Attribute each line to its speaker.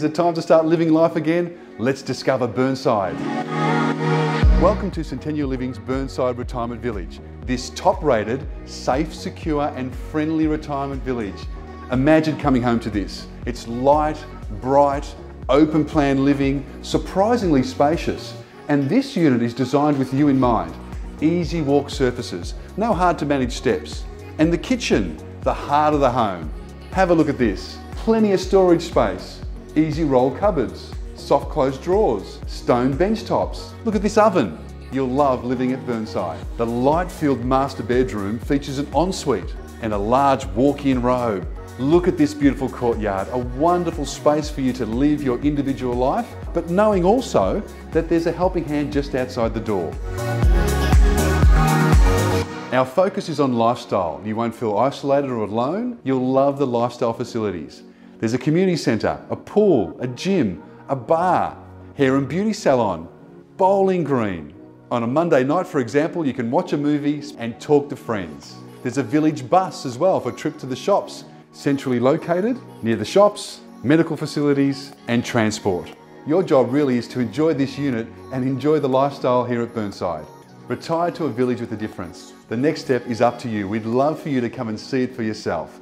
Speaker 1: Is it time to start living life again? Let's discover Burnside. Welcome to Centennial Living's Burnside Retirement Village. This top rated, safe, secure and friendly retirement village. Imagine coming home to this. It's light, bright, open plan living, surprisingly spacious. And this unit is designed with you in mind. Easy walk surfaces, no hard to manage steps. And the kitchen, the heart of the home. Have a look at this. Plenty of storage space, easy roll cupboards, soft closed drawers, stone bench tops. Look at this oven. You'll love living at Burnside. The light-filled master bedroom features an ensuite and a large walk-in robe. Look at this beautiful courtyard, a wonderful space for you to live your individual life, but knowing also that there's a helping hand just outside the door. Our focus is on lifestyle. You won't feel isolated or alone. You'll love the lifestyle facilities. There's a community centre, a pool, a gym, a bar, hair and beauty salon, bowling green. On a Monday night, for example, you can watch a movie and talk to friends. There's a village bus as well for a trip to the shops, centrally located near the shops, medical facilities and transport. Your job really is to enjoy this unit and enjoy the lifestyle here at Burnside. Retire to a village with a difference. The next step is up to you. We'd love for you to come and see it for yourself.